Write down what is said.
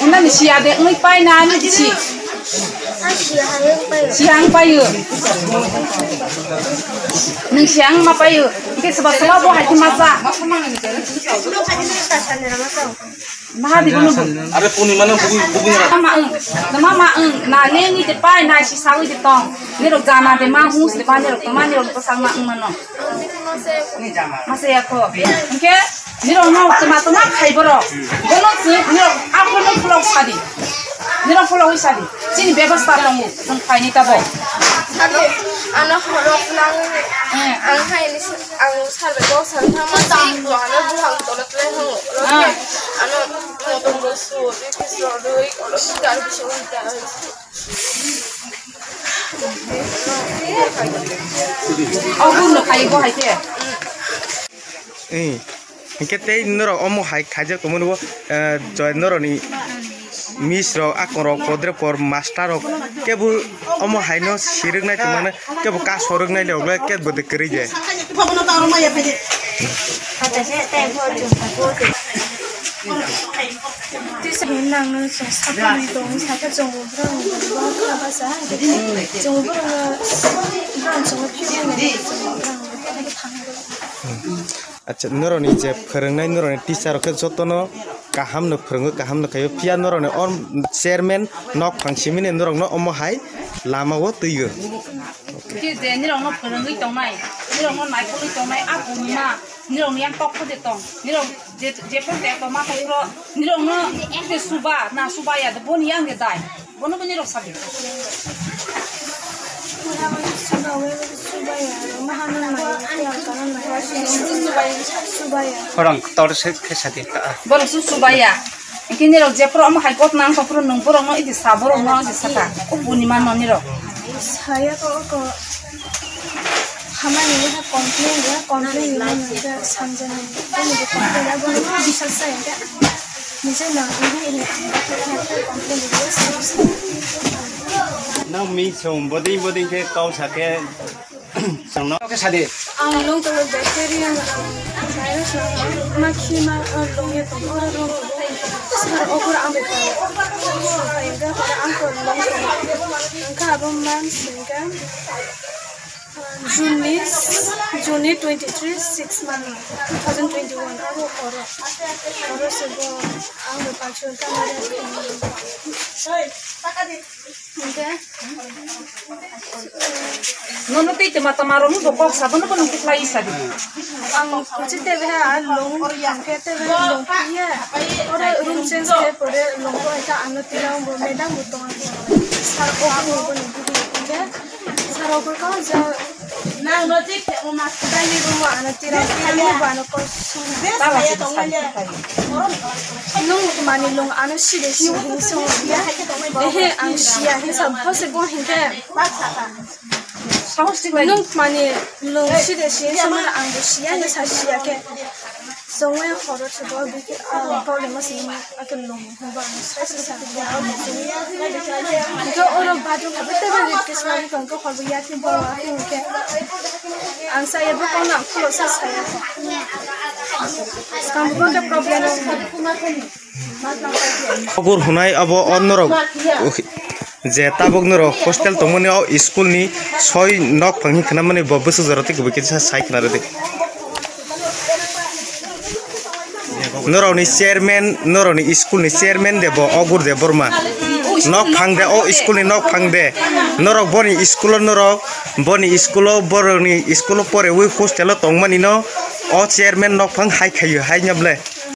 Una ni si ada ngai pai si. Siang pai yo. Nang siang ma pai yo. Ke sebab sebab bo hati masa. Mahadi bunu bu. Are puni mana bu bu ni ra. Ma eng. Nama ma eng. Na ne ni te pai nah, si sawi di tong. Ni ro jana de ma hus de pa ni ro ma ni ro pasang ma eng mano. Ni jama. Ya ko. Oke. Okay? ro no tama tama khai boro. Bono si ni ro ako no vlog sadi. Ni ro vlog sadi. Sini ব্যবস্থা longu. Sang khai ni tabo. Sabi, ano horok lang ang hain ang sabi ko sa tama tama ano buhang tulad lang ho Ah. ano কেতে ইন্দর অমু হাই খাইজে কমনব জয়ন্দরনি মিস রক আকর রক পদ্রে পর মাস্টার রক কেবু অমু হাইন সিরক নাই মানে কেবু কা সরক নাই লগলে কেত বদে করে যায় tisangin lang nung sa sapa nito sa ka jong ubro ng ba ka ba sa jong ubro ng brand jong ubro ng আচ্ছা নরনি যে ফরংনাই নরনি টিচার কে যতন কাহাম ন ফরং কাহাম ন খায় পিয়া নরনি অন চেয়ারম্যান ন ফাংসিমিনে নরং ন অম হাই লামাও তৈগ কি যে নরং ফরং তমাই নরং মাইকলি তমাই আ বুমা nirong yang tok ko detong nirong je je pun de to ma ko ro nirong no de suba. Na suba ya de bon yang de dai. Bon bon nirong sabi orang tor se ke sati ta bon su suba ya, ini nirong je pro ma hai kot nang ko pro nung pro no idi saboro no di sata. Bunima no nirong. Saya kok kok खामानि लेखा कम्प्लेन गया कम्प्लेन गया सम्झनाइ त्यहाँनिर कम्प्लेन गर्नु विश्वास छ होइन मुझे न मी छौँ बदै बदै के कौ छके सँग के साथी आउँ लङ त ब्याक्टेरिया भाइरस माखिमा लङ्गे त ओरा रोग सर ओकर आम बेटा आम को लङ का अब मान सिंगा Juni Juni 23 6 month 2021 aro oro oro sebo ang bepa chun ka mare Okay. No no te te mata maro no do ko sa bono bono ki plai sa di. ang kuchi tebe ha long ke tebe long piya ore room change ke pore long ko eta ano tilang bo medang bo tong sar ko ko bo ni bi ke sar ko ko ja na no ti ke o ma ta ni room ano tilang khali bo ano ko su Ta la si sa di kai. long mani ano si de si hin so ehe ang sia hin sa phose bo hin ke Sa ho stig lai. long mani long si de si so ma ang sia ni sa ke somewhere in order to go and the um, problem was in like a normal environment. So all of bad luck, but then we just want to go home. We are too poor. Okay. And so I have to come out. So sad. So I'm going to problem. Abur Hunai abo onnoro. जेता बग्नर hostel तंगनि school नि छय नक फंगि खनामनि बबसु जरति गबिके सा साइक नारे दे नरावनि चेयारमेन नरावनि स्कुलनि चेयारमेन दे अगुर दे बर्मा नक फांदे अ स्कुलनि नक फांदे नरक बनि स्कुल नरक बनि स्कुल बरनि स्कुल परे उइ हस्टेलाव तंमानि न अ चेयारमेन नक फां हाइ नब्ले